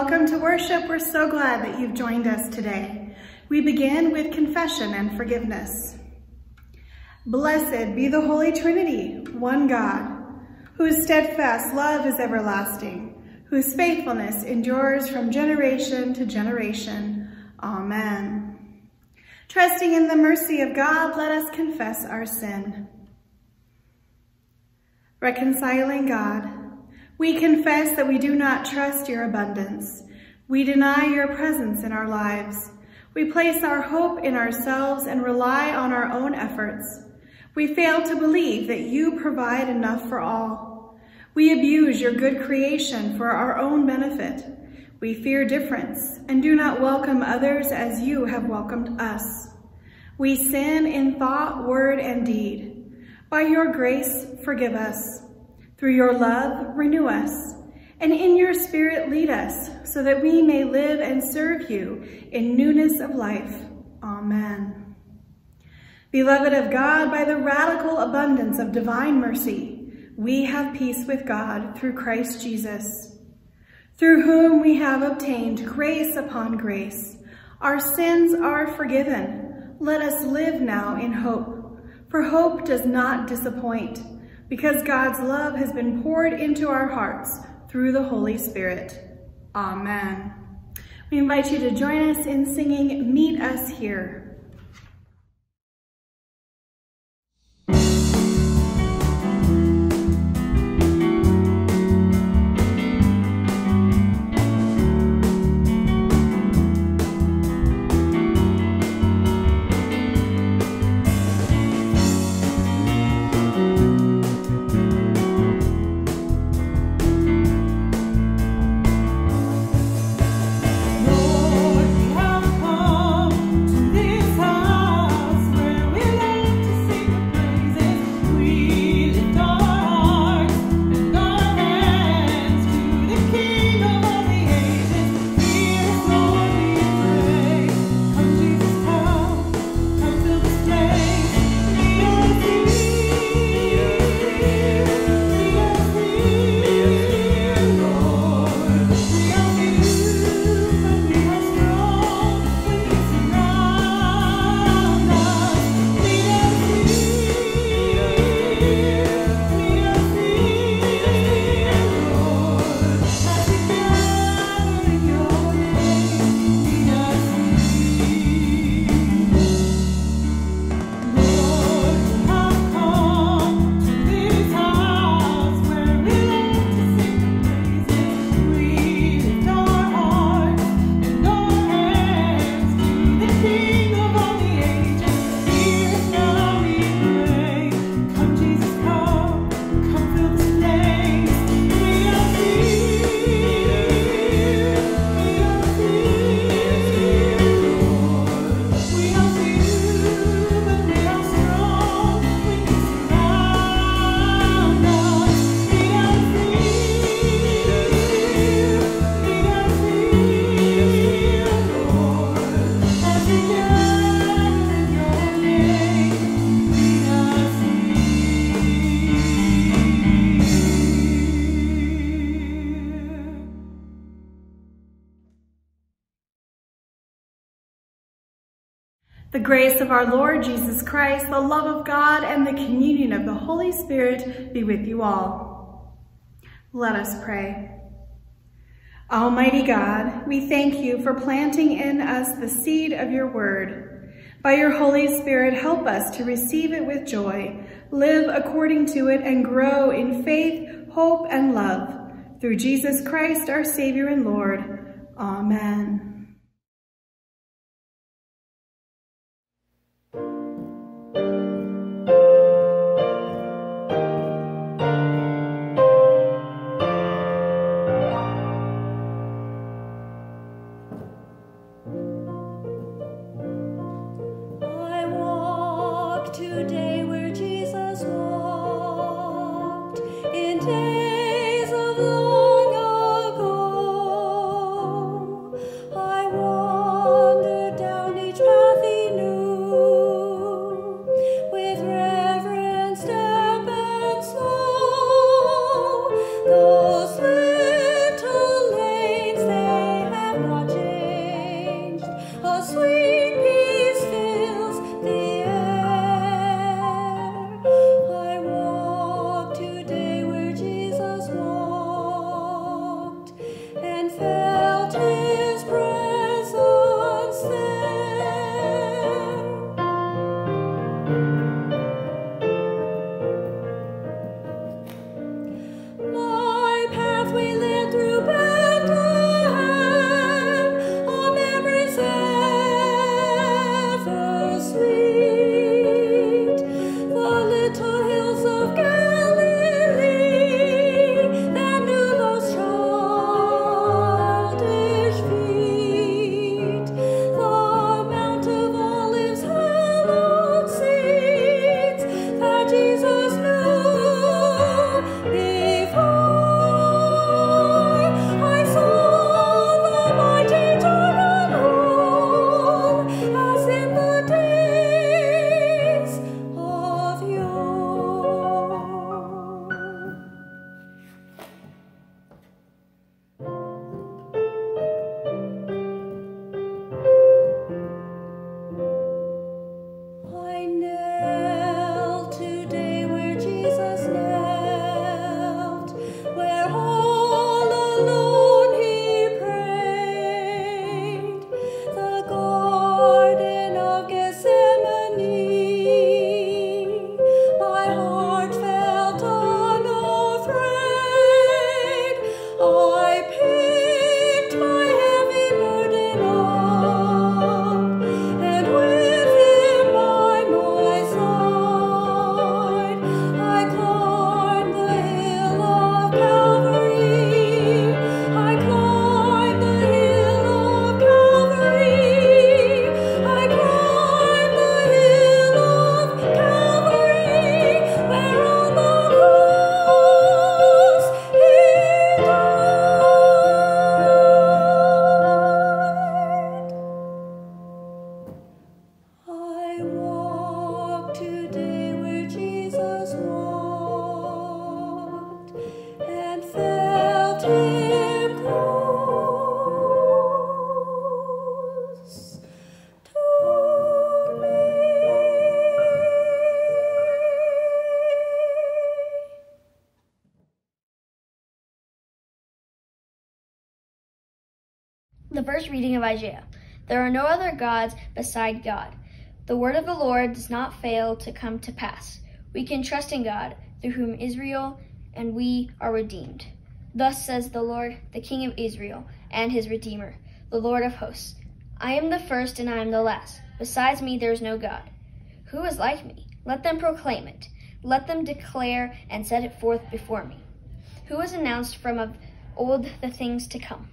Welcome to worship. We're so glad that you've joined us today. We begin with confession and forgiveness. Blessed be the Holy Trinity, one God, whose steadfast love is everlasting, whose faithfulness endures from generation to generation. Amen. Trusting in the mercy of God, let us confess our sin. Reconciling God, we confess that we do not trust your abundance. We deny your presence in our lives. We place our hope in ourselves and rely on our own efforts. We fail to believe that you provide enough for all. We abuse your good creation for our own benefit. We fear difference and do not welcome others as you have welcomed us. We sin in thought, word, and deed. By your grace, forgive us. Through your love, renew us, and in your spirit lead us, so that we may live and serve you in newness of life. Amen. Beloved of God, by the radical abundance of divine mercy, we have peace with God through Christ Jesus, through whom we have obtained grace upon grace. Our sins are forgiven. Let us live now in hope, for hope does not disappoint, because God's love has been poured into our hearts through the Holy Spirit. Amen. We invite you to join us in singing Meet Us Here. Grace of our Lord Jesus Christ, the love of God, and the communion of the Holy Spirit be with you all. Let us pray. Almighty God, we thank you for planting in us the seed of your word. By your Holy Spirit, help us to receive it with joy, live according to it, and grow in faith, hope, and love. Through Jesus Christ, our Savior and Lord. Amen. First reading of Isaiah. There are no other gods beside God. The word of the Lord does not fail to come to pass. We can trust in God, through whom Israel and we are redeemed. Thus says the Lord, the King of Israel, and his Redeemer, the Lord of hosts. I am the first and I am the last. Besides me there is no God. Who is like me? Let them proclaim it. Let them declare and set it forth before me. Who has announced from of old the things to come?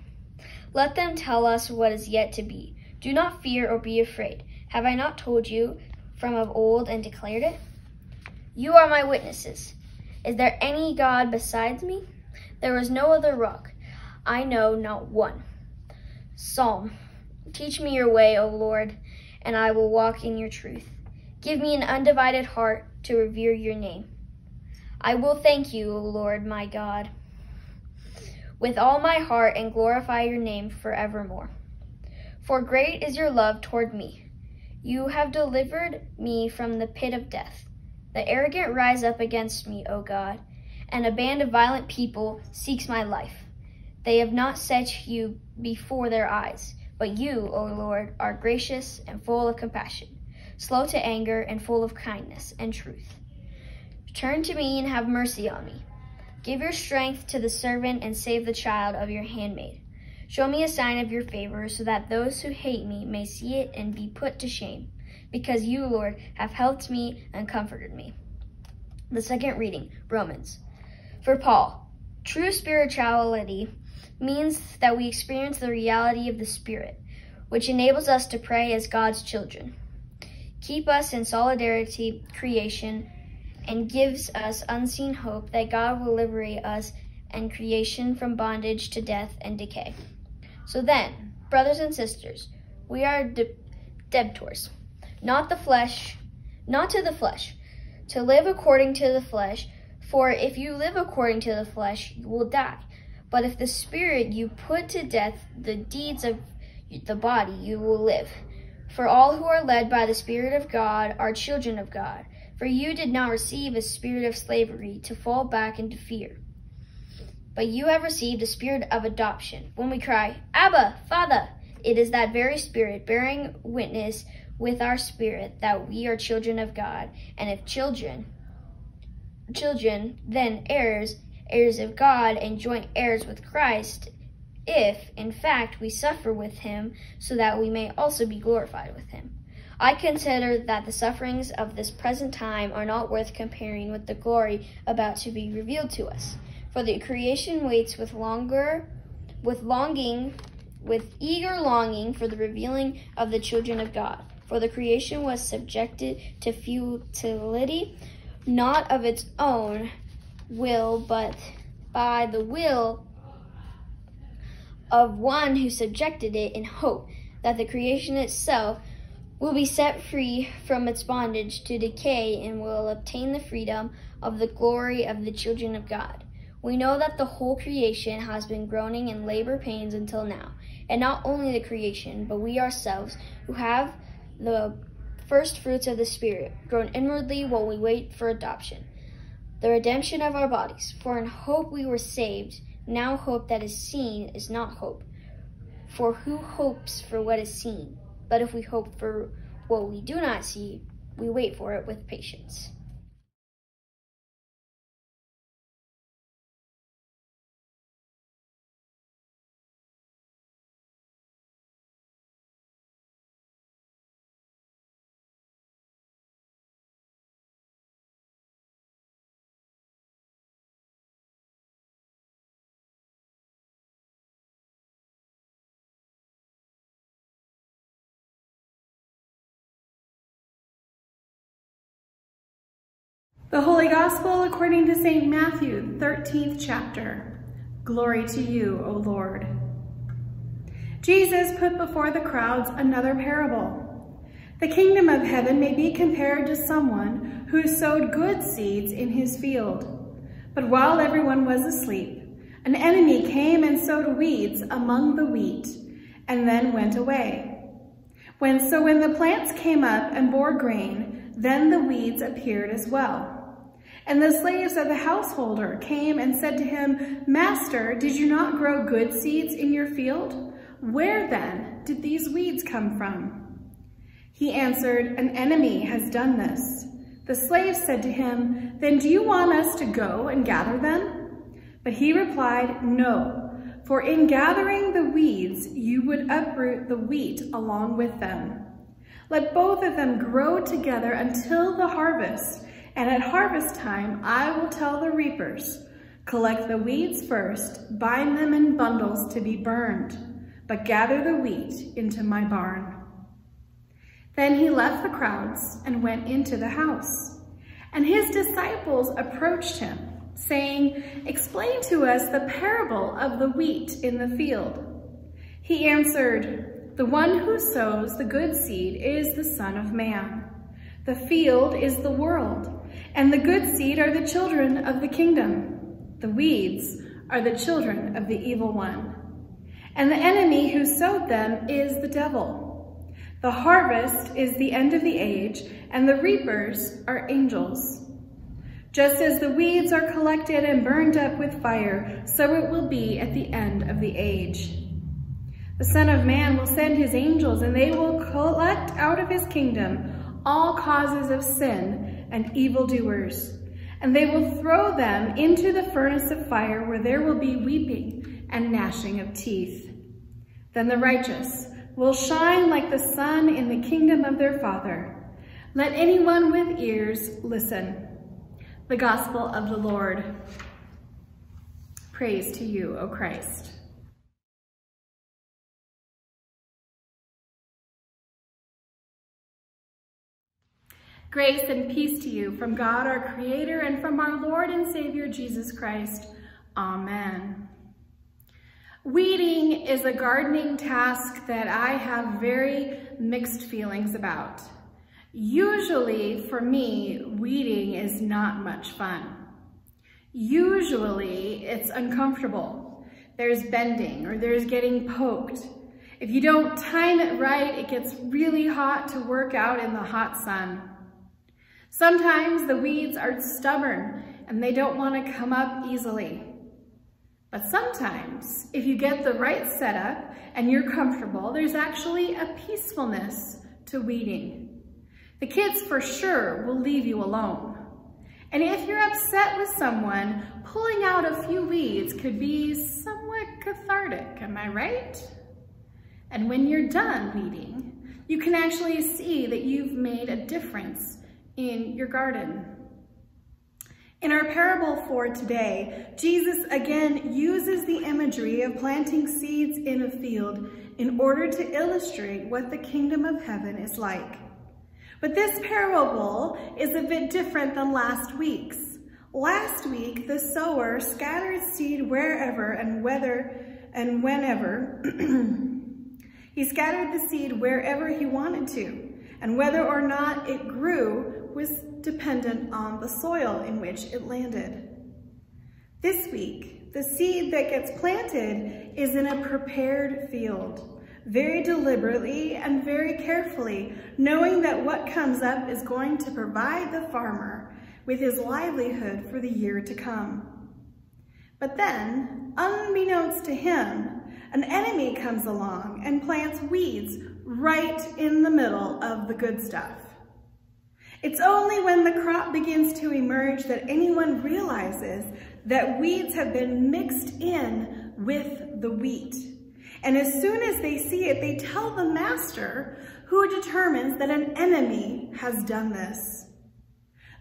Let them tell us what is yet to be. Do not fear or be afraid. Have I not told you from of old and declared it? You are my witnesses. Is there any God besides me? There is no other rock. I know not one. Psalm. Teach me your way, O Lord, and I will walk in your truth. Give me an undivided heart to revere your name. I will thank you, O Lord, my God with all my heart and glorify your name forevermore. For great is your love toward me. You have delivered me from the pit of death. The arrogant rise up against me, O God, and a band of violent people seeks my life. They have not set you before their eyes, but you, O Lord, are gracious and full of compassion, slow to anger and full of kindness and truth. Turn to me and have mercy on me Give your strength to the servant and save the child of your handmaid. Show me a sign of your favor so that those who hate me may see it and be put to shame, because you, Lord, have helped me and comforted me. The second reading, Romans. For Paul, true spirituality means that we experience the reality of the Spirit, which enables us to pray as God's children. Keep us in solidarity, creation, and gives us unseen hope that God will liberate us and creation from bondage to death and decay. So then, brothers and sisters, we are de- debtors, not the flesh, not to the flesh, to live according to the flesh, for if you live according to the flesh, you will die. But if the spirit you put to death the deeds of the body, you will live. For all who are led by the Spirit of God are children of God. For you did not receive a spirit of slavery to fall back into fear, but you have received a spirit of adoption. When we cry, Abba, Father, it is that very spirit bearing witness with our spirit that we are children of God. And if children, children, then heirs, heirs of God, and joint heirs with Christ, if, in fact, we suffer with him, so that we may also be glorified with him. I consider that the sufferings of this present time are not worth comparing with the glory about to be revealed to us. For the creation waits with longer, with longing, with eager longing for the revealing of the children of God. For the creation was subjected to futility, not of its own will, but by the will of one who subjected it in hope that the creation itself will be set free from its bondage to decay and will obtain the freedom of the glory of the children of God. We know that the whole creation has been groaning in labor pains until now, and not only the creation, but we ourselves who have the first fruits of the Spirit, groan inwardly while we wait for adoption, the redemption of our bodies. For in hope we were saved. Now hope that is seen is not hope. For who hopes for what is seen? But if we hope for what we do not see, we wait for it with patience. The Holy Gospel according to St. Matthew, 13th chapter. Glory to you, O Lord. Jesus put before the crowds another parable. The kingdom of heaven may be compared to someone who sowed good seeds in his field. But while everyone was asleep, an enemy came and sowed weeds among the wheat, and then went away. When, so when the plants came up and bore grain, then the weeds appeared as well. And the slaves of the householder came and said to him, Master, did you not grow good seeds in your field? Where then did these weeds come from? He answered, An enemy has done this. The slaves said to him, Then do you want us to go and gather them? But he replied, No, for in gathering the weeds, you would uproot the wheat along with them. Let both of them grow together until the harvest. And at harvest time, I will tell the reapers, collect the weeds first, bind them in bundles to be burned, but gather the wheat into my barn. Then he left the crowds and went into the house. And his disciples approached him, saying, Explain to us the parable of the wheat in the field. He answered, The one who sows the good seed is the Son of Man. The field is the world, and the good seed are the children of the kingdom. The weeds are the children of the evil one. And the enemy who sowed them is the devil. The harvest is the end of the age, and the reapers are angels. Just as the weeds are collected and burned up with fire, so it will be at the end of the age. The Son of Man will send his angels, and they will collect out of his kingdom all causes of sin and evildoers, and they will throw them into the furnace of fire where there will be weeping and gnashing of teeth. Then the righteous will shine like the sun in the kingdom of their Father. Let anyone with ears listen. The Gospel of the Lord. Praise to you, O Christ. Grace and peace to you from God our Creator and from our Lord and Savior Jesus Christ. Amen. Weeding is a gardening task that I have very mixed feelings about. Usually, for me, weeding is not much fun. Usually, it's uncomfortable. There's bending or there's getting poked. If you don't time it right, it gets really hot to work out in the hot sun. Sometimes the weeds are stubborn and they don't want to come up easily. But sometimes, if you get the right setup and you're comfortable, there's actually a peacefulness to weeding. The kids for sure will leave you alone. And if you're upset with someone, pulling out a few weeds could be somewhat cathartic, am I right? And when you're done weeding, you can actually see that you've made a difference in your garden. In our parable for today, Jesus again uses the imagery of planting seeds in a field in order to illustrate what the kingdom of heaven is like. But this parable is a bit different than last week's. Last week, the sower scattered seed wherever and whether and whenever. he scattered the seed wherever he wanted to, and whether or not it grew was dependent on the soil in which it landed. This week, the seed that gets planted is in a prepared field, very deliberately and very carefully, knowing that what comes up is going to provide the farmer with his livelihood for the year to come. But then, unbeknownst to him, an enemy comes along and plants weeds right in the middle of the good stuff. It's only when the crop begins to emerge that anyone realizes that weeds have been mixed in with the wheat. And as soon as they see it, they tell the master who determines that an enemy has done this.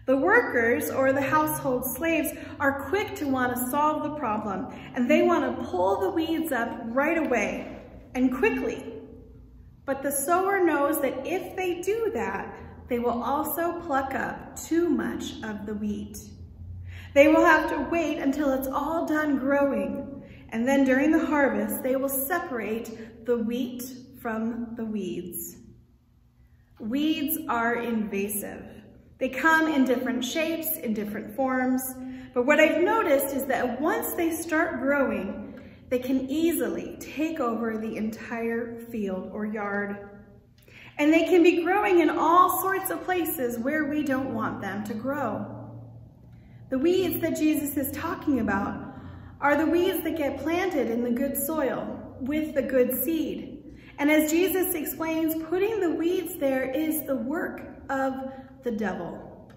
The workers or the household slaves are quick to want to solve the problem and they want to pull the weeds up right away and quickly. But the sower knows that if they do that, they will also pluck up too much of the wheat. They will have to wait until it's all done growing, and then during the harvest, they will separate the wheat from the weeds. Weeds are invasive. They come in different shapes, in different forms, but what I've noticed is that once they start growing, they can easily take over the entire field or yard. And they can be growing in all sorts of places where we don't want them to grow. The weeds that Jesus is talking about are the weeds that get planted in the good soil with the good seed. And as Jesus explains, putting the weeds there is the work of the devil.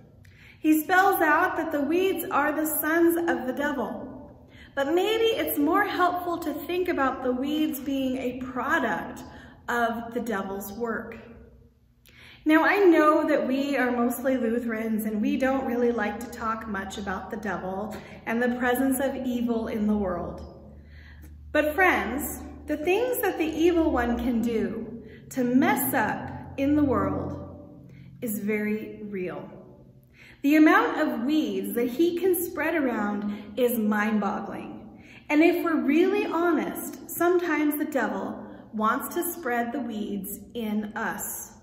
He spells out that the weeds are the sons of the devil. But maybe it's more helpful to think about the weeds being a product of the devil's work. Now, I know that we are mostly Lutherans and we don't really like to talk much about the devil and the presence of evil in the world. But friends, the things that the evil one can do to mess up in the world is very real. The amount of weeds that he can spread around is mind-boggling. And if we're really honest, sometimes the devil wants to spread the weeds in us.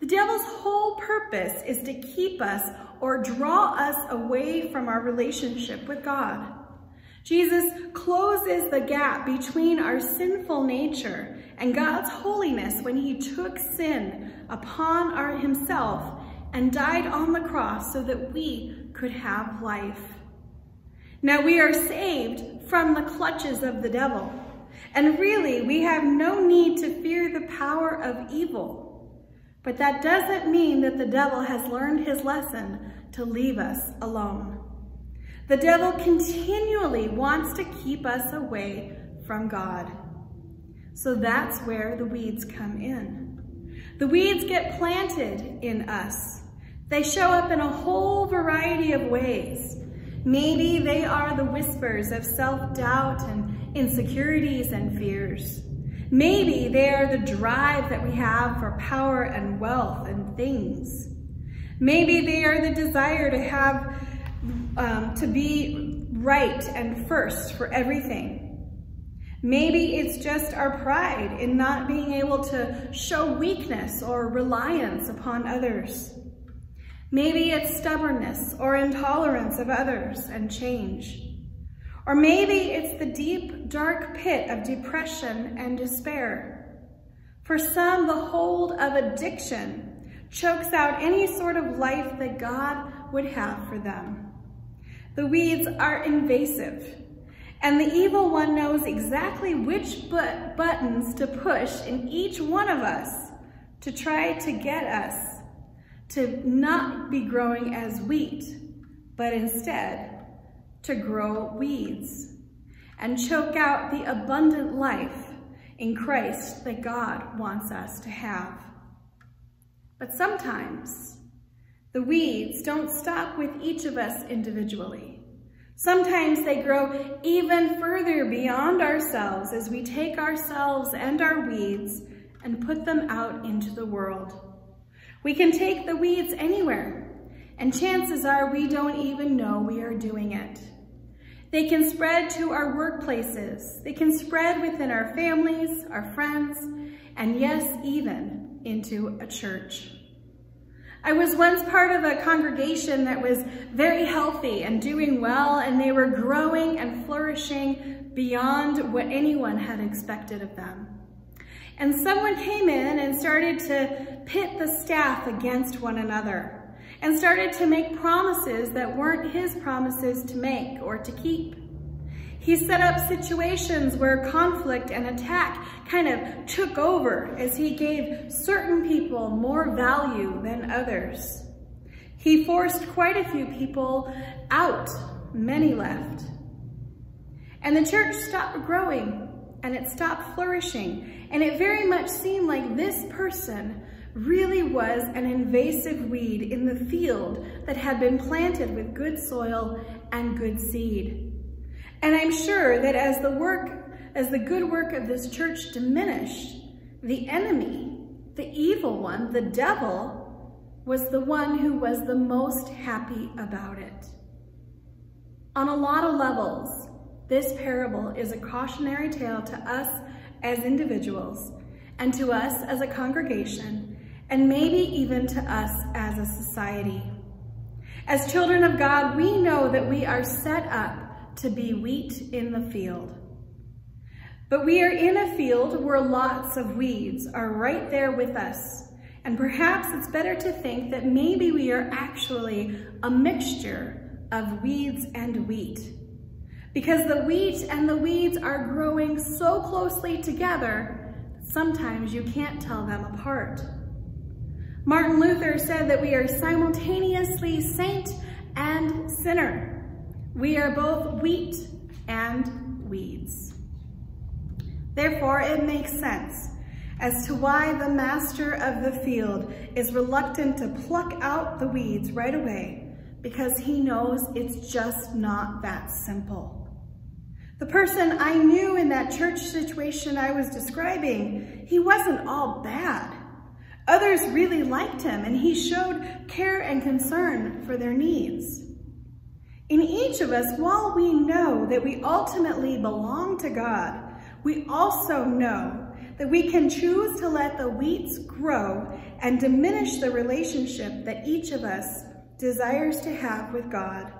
The devil's whole purpose is to keep us or draw us away from our relationship with God. Jesus closes the gap between our sinful nature and God's holiness when he took sin upon our himself and died on the cross so that we could have life. Now we are saved from the clutches of the devil. And really, we have no need to fear the power of evil. But that doesn't mean that the devil has learned his lesson to leave us alone. The devil continually wants to keep us away from God. So that's where the weeds come in. The weeds get planted in us. They show up in a whole variety of ways. Maybe they are the whispers of self-doubt and insecurities and fears. Maybe they are the drive that we have for power and wealth and things. Maybe they are the desire to have, um, to be right and first for everything. Maybe it's just our pride in not being able to show weakness or reliance upon others. Maybe it's stubbornness or intolerance of others and change. Or maybe it's the deep, dark pit of depression and despair. For some, the hold of addiction chokes out any sort of life that God would have for them. The weeds are invasive, And the evil one knows exactly which but buttons to push in each one of us to try to get us to not be growing as wheat, but instead to grow weeds and choke out the abundant life in Christ that God wants us to have. But sometimes the weeds don't stop with each of us individually. Sometimes they grow even further beyond ourselves as we take ourselves and our weeds and put them out into the world. We can take the weeds anywhere, and chances are we don't even know we are doing it. They can spread to our workplaces. They can spread within our families, our friends, and yes, even into a church. I was once part of a congregation that was very healthy and doing well, and they were growing and flourishing beyond what anyone had expected of them. And someone came in and started to pit the staff against one another and started to make promises that weren't his promises to make or to keep. He set up situations where conflict and attack kind of took over as he gave certain people more value than others. He forced quite a few people out, many left. And the church stopped growing and it stopped flourishing. And it very much seemed like this person really was an invasive weed in the field that had been planted with good soil and good seed. And I'm sure that as the work, as the good work of this church diminished, the enemy, the evil one, the devil, was the one who was the most happy about it. On a lot of levels, this parable is a cautionary tale to us as individuals and to us as a congregation, and maybe even to us as a society. As children of God, we know that we are set up to be wheat in the field. But we are in a field where lots of weeds are right there with us. And perhaps it's better to think that maybe we are actually a mixture of weeds and wheat. Because the wheat and the weeds are growing so closely together, sometimes you can't tell them apart. Martin Luther said that we are simultaneously saint and sinner. We are both wheat and weeds. Therefore, it makes sense as to why the master of the field is reluctant to pluck out the weeds right away because he knows it's just not that simple. The person I knew in that church situation I was describing, he wasn't all bad. Others really liked him and he showed care and concern for their needs. In each of us, while we know that we ultimately belong to God, we also know that we can choose to let the weeds grow and diminish the relationship that each of us desires to have with God.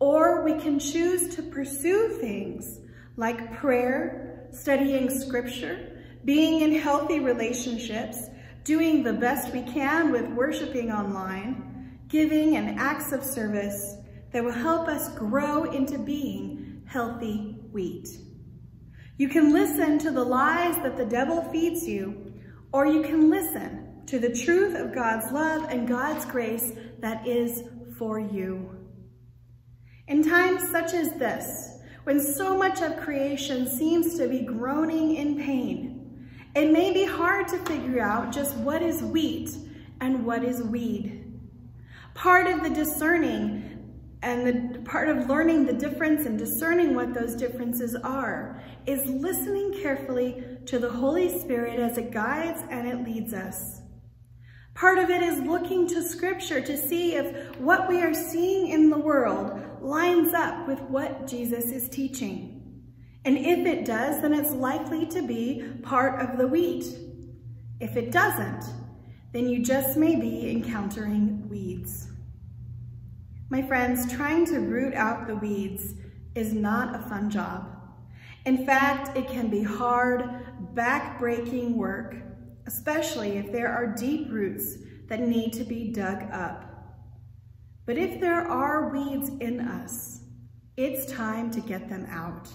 Or we can choose to pursue things like prayer, studying scripture, being in healthy relationships, doing the best we can with worshiping online, giving and acts of service, that will help us grow into being healthy wheat. You can listen to the lies that the devil feeds you, or you can listen to the truth of God's love and God's grace that is for you. In times such as this, when so much of creation seems to be groaning in pain, it may be hard to figure out just what is wheat and what is weed. Part of the discerning and the part of learning the difference and discerning what those differences are is listening carefully to the Holy Spirit as it guides and it leads us. Part of it is looking to scripture to see if what we are seeing in the world lines up with what Jesus is teaching. And if it does, then it's likely to be part of the wheat. If it doesn't, then you just may be encountering weeds. My friends, trying to root out the weeds is not a fun job. In fact, it can be hard, back-breaking work, especially if there are deep roots that need to be dug up. But if there are weeds in us, It's time to get them out.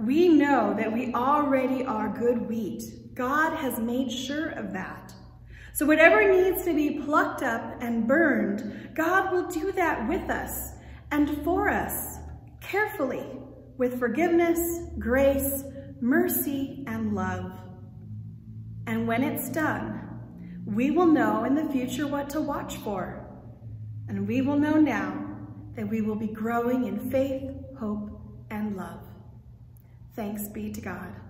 We know that we already are good wheat. God has made sure of that. So whatever needs to be plucked up and burned, God will do that with us and for us, carefully, with forgiveness, grace, mercy, and love. And when it's done, we will know in the future what to watch for. And we will know now that we will be growing in faith, hope, and love. Thanks be to God.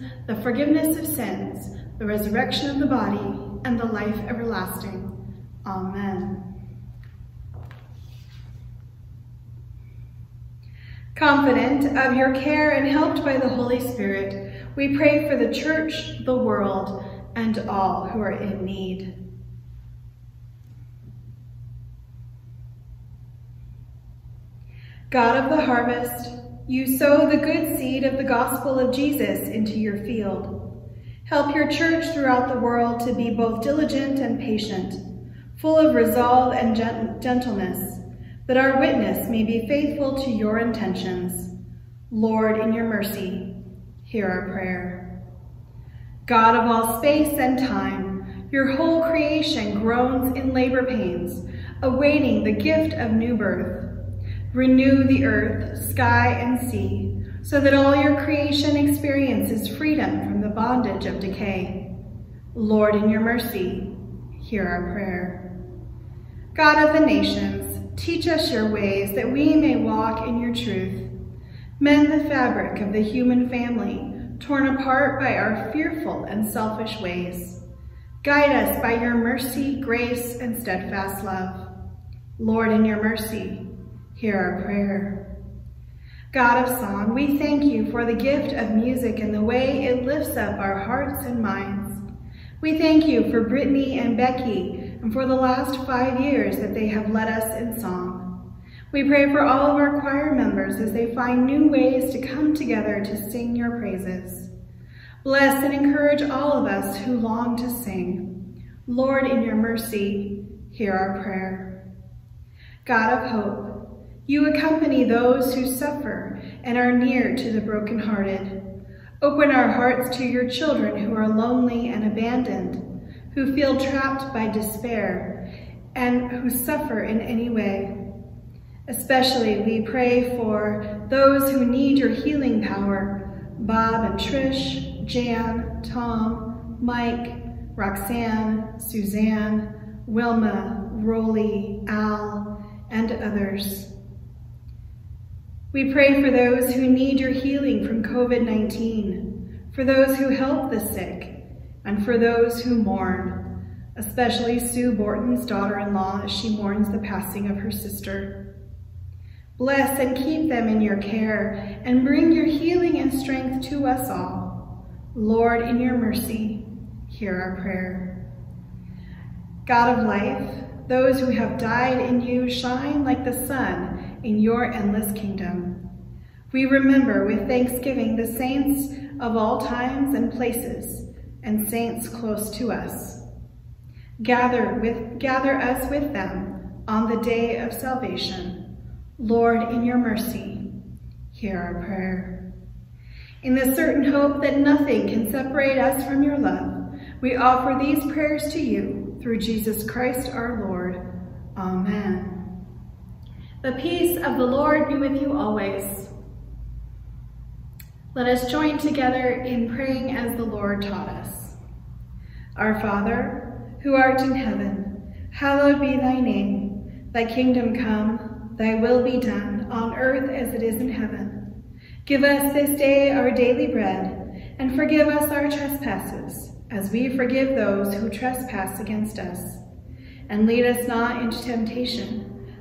the forgiveness of sins, the resurrection of the body, and the life everlasting. Amen. Confident of your care and helped by the Holy Spirit, we pray for the church, the world, and all who are in need. God of the harvest, you sow the good seed of the gospel of Jesus into your field. Help your church throughout the world to be both diligent and patient, full of resolve and gentleness, that our witness may be faithful to your intentions. Lord, in your mercy, hear our prayer. God of all space and time, your whole creation groans in labor pains, awaiting the gift of new birth. Renew the earth, sky, and sea, so that all your creation experiences freedom from the bondage of decay. Lord, in your mercy, hear our prayer. God of the nations, teach us your ways that we may walk in your truth. Mend the fabric of the human family, torn apart by our fearful and selfish ways. Guide us by your mercy, grace, and steadfast love. Lord, in your mercy, hear our prayer. God of song, we thank you for the gift of music and the way it lifts up our hearts and minds. We thank you for Brittany and Becky and for the last five years that they have led us in song. We pray for all of our choir members as they find new ways to come together to sing your praises. Bless and encourage all of us who long to sing. Lord, in your mercy, hear our prayer. God of hope, you accompany those who suffer and are near to the brokenhearted. Open our hearts to your children who are lonely and abandoned, who feel trapped by despair, and who suffer in any way. Especially we pray for those who need your healing power, Bob and Trish, Jan, Tom, Mike, Roxanne, Suzanne, Wilma, Rolly, Al, and others. We pray for those who need your healing from COVID-19, for those who help the sick, and for those who mourn, especially Sue Borton's daughter-in-law as she mourns the passing of her sister. Bless and keep them in your care, and bring your healing and strength to us all. Lord, in your mercy, hear our prayer. God of life, those who have died in you shine like the sun in your endless kingdom. We remember with thanksgiving the saints of all times and places, and saints close to us. Gather, with, gather us with them on the day of salvation. Lord, in your mercy, hear our prayer. In the certain hope that nothing can separate us from your love, we offer these prayers to you through Jesus Christ our Lord. Amen. The peace of the Lord be with you always. Let us join together in praying as the Lord taught us. Our Father, who art in heaven, hallowed be thy name. Thy kingdom come, thy will be done, on earth as it is in heaven. Give us this day our daily bread, and forgive us our trespasses, as we forgive those who trespass against us. And lead us not into temptation,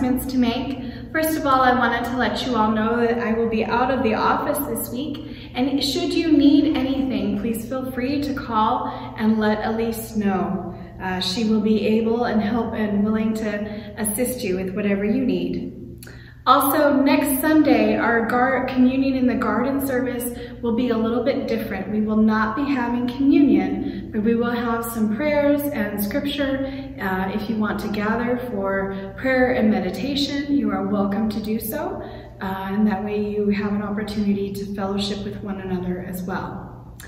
Announcements to make. First of all, I wanted to let you all know that I will be out of the office this week, and should you need anything, please feel free to call and let Elise know. Uh, she will be able and help and willing to assist you with whatever you need. Also, next Sunday, our communion in the garden service will be a little bit different. We will not be having communion, but we will have some prayers and scripture. Uh, if you want to gather for prayer and meditation, you are welcome to do so. Uh, and that way you have an opportunity to fellowship with one another as well.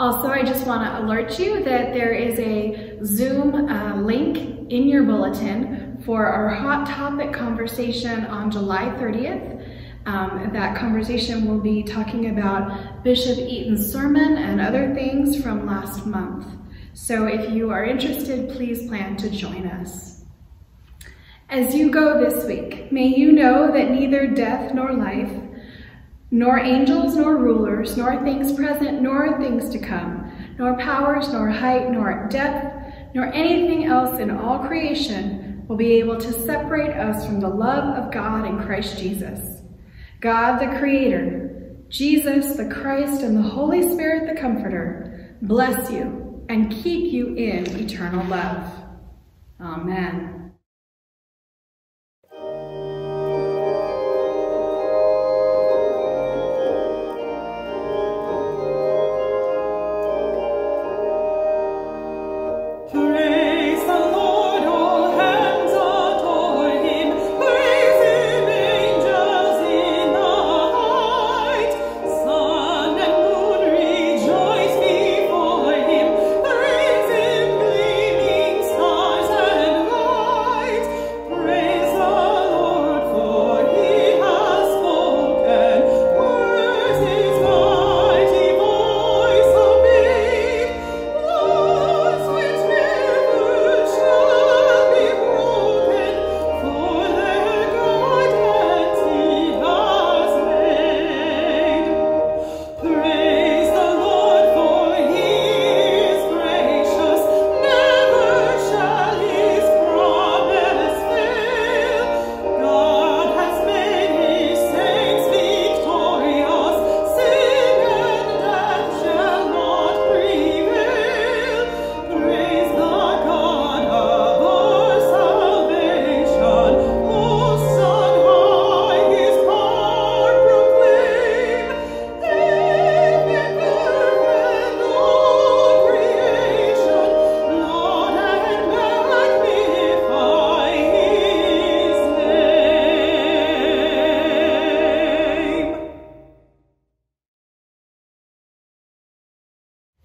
Also, I just want to alert you that there is a Zoom uh, link in your bulletin for our hot topic conversation on July 30th. Um, that conversation will be talking about Bishop Eaton's sermon and other things from last month. So if you are interested, please plan to join us. As you go this week, may you know that neither death nor life, nor angels nor rulers, nor things present nor things to come, nor powers, nor height, nor depth, nor anything else in all creation will be able to separate us from the love of God in Christ Jesus. God, the Creator, Jesus, the Christ, and the Holy Spirit, the Comforter, bless you and keep you in eternal love. Amen.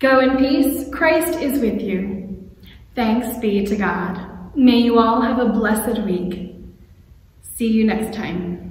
Go in peace. Christ is with you. Thanks be to God. May you all have a blessed week. See you next time.